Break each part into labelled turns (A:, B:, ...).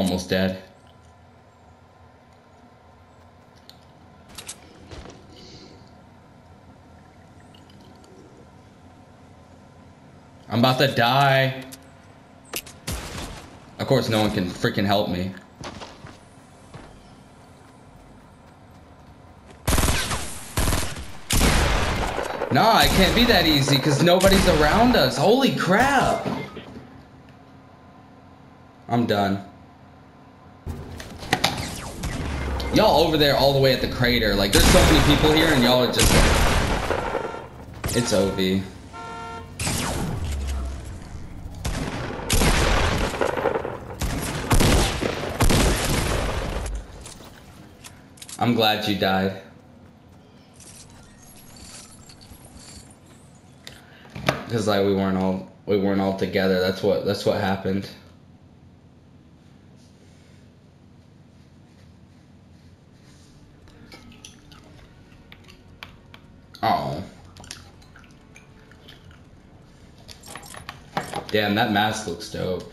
A: Almost dead. I'm about to die. Of course, no one can freaking help me. Nah, it can't be that easy because nobody's around us. Holy crap. I'm done. Y'all over there all the way at the crater. Like, there's so many people here and y'all are just... It's OV. I'm glad you died. Cause like we weren't all we weren't all together. That's what that's what happened. Oh. Damn, that mask looks dope.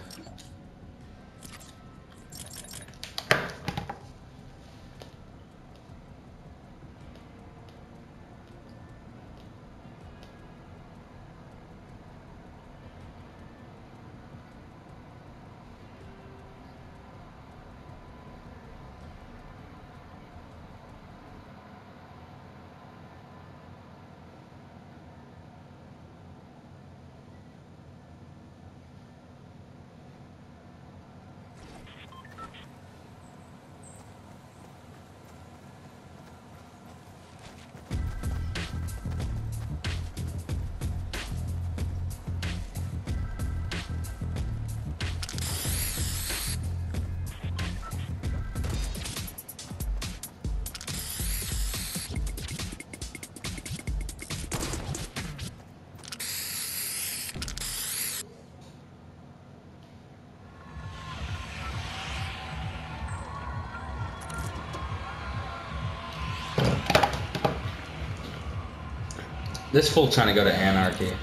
A: This fool trying to go to Anarchy.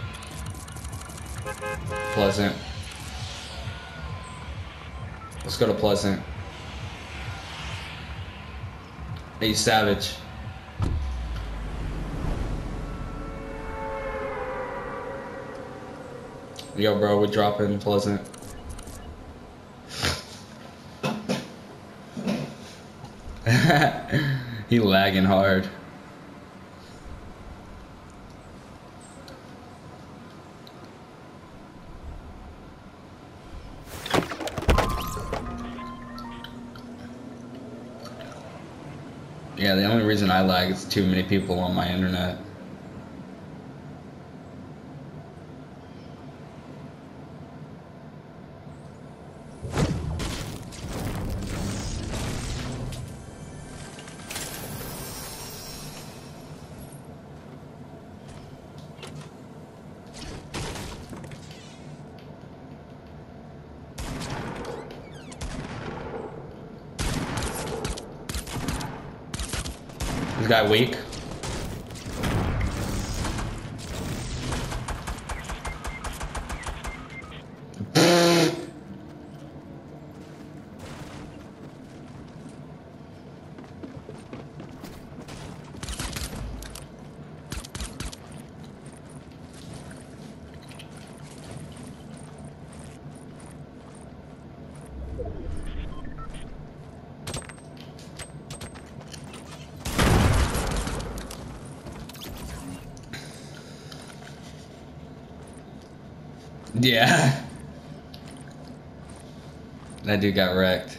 A: Pleasant. Let's go to Pleasant. Hey, Savage. Yo, bro, we're dropping Pleasant. he lagging hard. Yeah, the only reason I lag is too many people on my internet. This guy weak. Yeah. That dude got wrecked.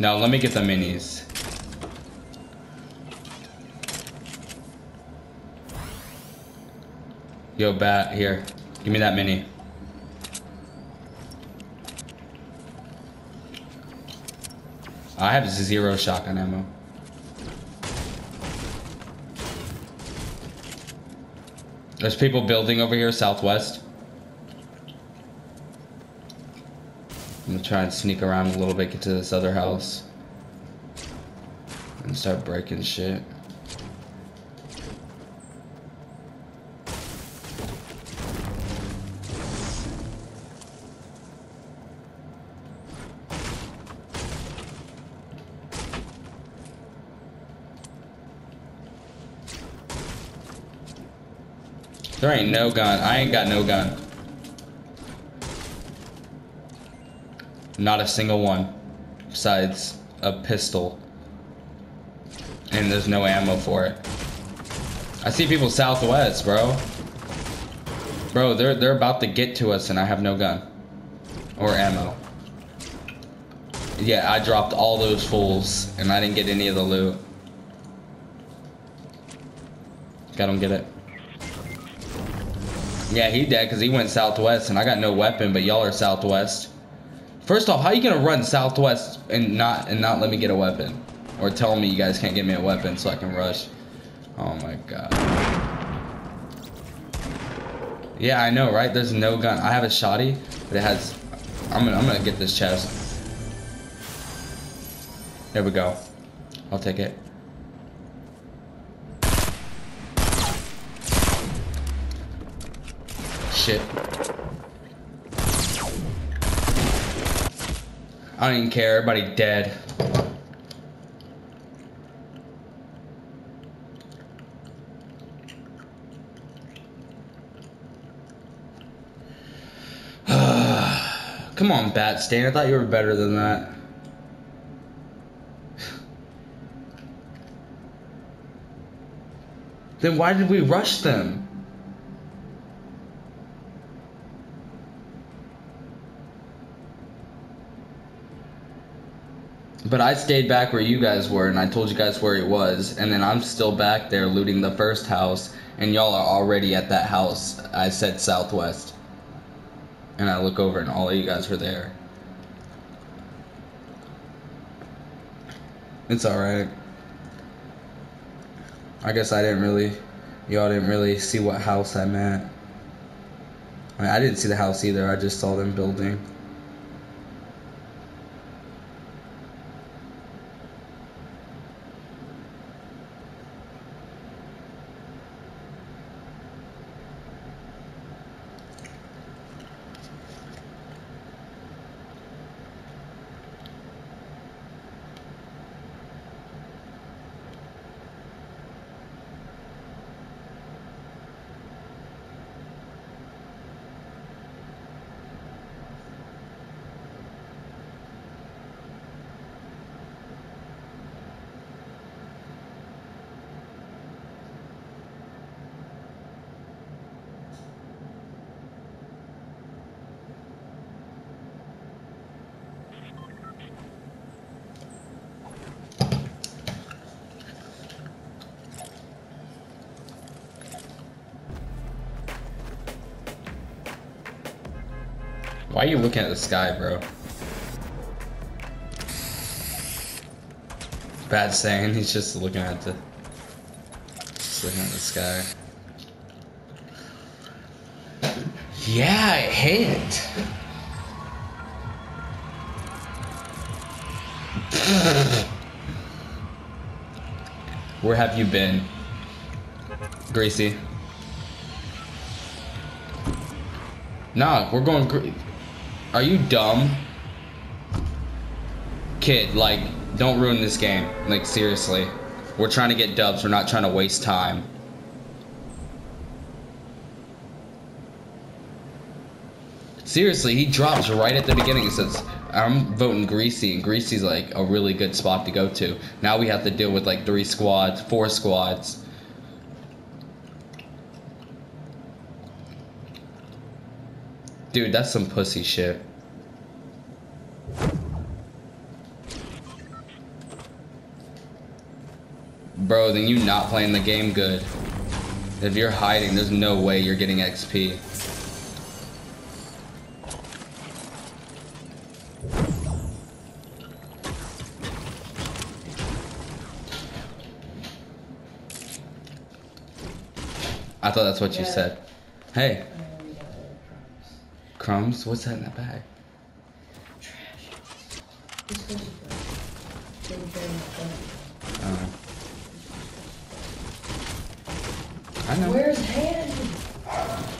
A: Now let me get the minis. Yo, bat, here. Give me that mini. I have zero shotgun ammo. There's people building over here, southwest. I'm gonna try and sneak around a little bit, get to this other house. And start breaking shit. There ain't no gun. I ain't got no gun. Not a single one. Besides a pistol. And there's no ammo for it. I see people southwest, bro. Bro, they're they're about to get to us and I have no gun. Or ammo. Yeah, I dropped all those fools and I didn't get any of the loot. I don't get it. Yeah, he dead because he went southwest and I got no weapon, but y'all are southwest. First off, how you gonna run southwest and not and not let me get a weapon? Or tell me you guys can't get me a weapon so I can rush. Oh my god. Yeah, I know, right? There's no gun. I have a shoddy, but it has I'm gonna I'm gonna get this chest. There we go. I'll take it. Shit. I don't even care. Everybody dead. Come on, Bat Stain. I thought you were better than that. then why did we rush them? But I stayed back where you guys were, and I told you guys where it was, and then I'm still back there looting the first house, and y'all are already at that house. I said southwest. And I look over, and all of you guys were there. It's alright. I guess I didn't really, y'all didn't really see what house I'm at. I, mean, I didn't see the house either, I just saw them building. Why are you looking at the sky, bro? Bat Stain, he's just looking at the... Just looking at the sky. Yeah, it hit. Where have you been? Gracie? Nah, we're going... Are you dumb? Kid, like, don't ruin this game. Like, seriously. We're trying to get dubs. We're not trying to waste time. Seriously, he drops right at the beginning and says, I'm voting Greasy, and Greasy's like a really good spot to go to. Now we have to deal with like three squads, four squads. Dude, that's some pussy shit. Bro, then you not playing the game good. If you're hiding, there's no way you're getting XP. I thought that's what you said. Hey. Crumbs? What's that in that bag? Trash. Uh, I know.
B: Where's hand?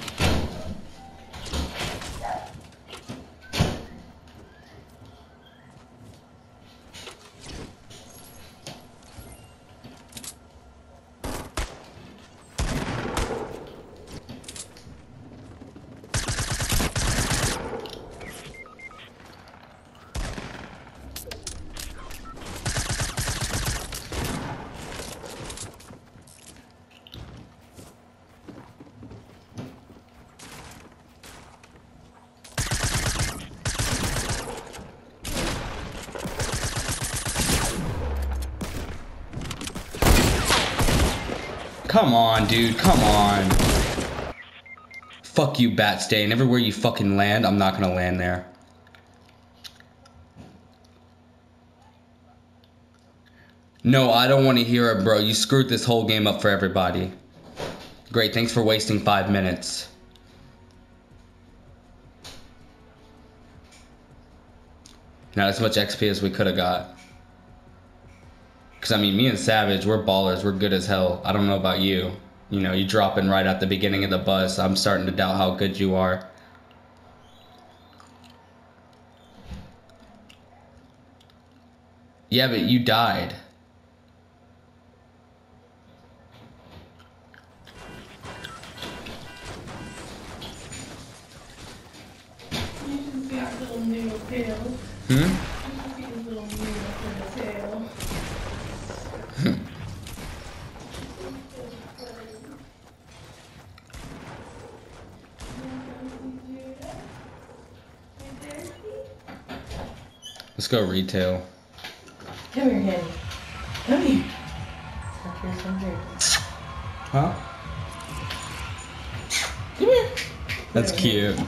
A: Come on, dude. Come on. Fuck you, Bat Stain. Everywhere you fucking land, I'm not gonna land there. No, I don't want to hear it, bro. You screwed this whole game up for everybody. Great, thanks for wasting five minutes. Not as much XP as we could have got. Because, I mean, me and Savage, we're ballers. We're good as hell. I don't know about you. You know, you dropping right at the beginning of the bus. I'm starting to doubt how good you are. Yeah, but you died.
B: You can see his little nail tail.
A: Hmm?
B: You can see his little nail in the tail.
A: Let's go retail.
B: Come here, Handy. Come here. Come here, come here.
A: Huh?
B: Come here.
A: That's cute.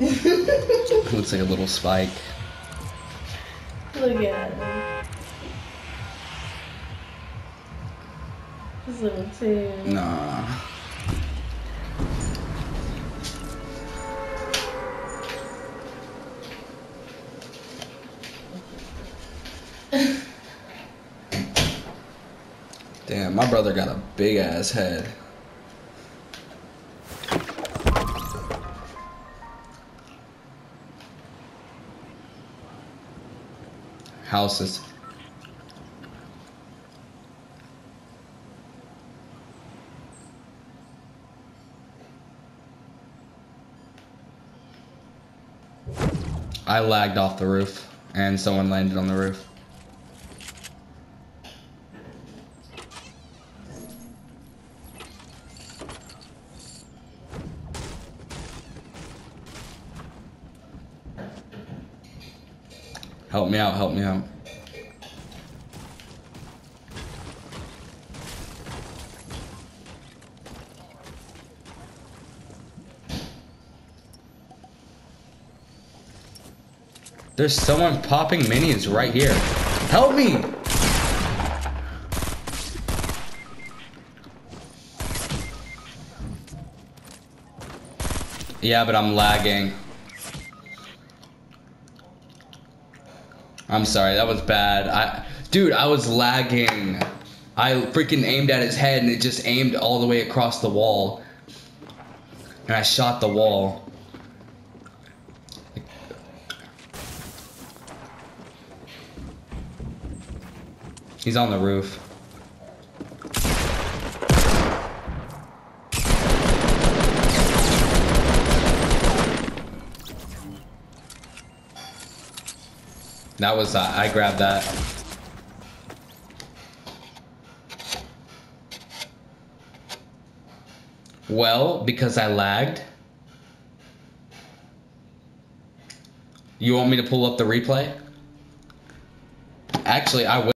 A: Looks like a little spike.
B: Look at him. His little tail.
A: Nah. My brother got a big ass head. Houses. I lagged off the roof and someone landed on the roof. Help me out, help me out. There's someone popping minions right here. Help me! Yeah, but I'm lagging. I'm sorry, that was bad. I, dude, I was lagging. I freaking aimed at his head and it just aimed all the way across the wall. And I shot the wall. He's on the roof. That was, uh, I grabbed that. Well, because I lagged. You want me to pull up the replay? Actually, I will.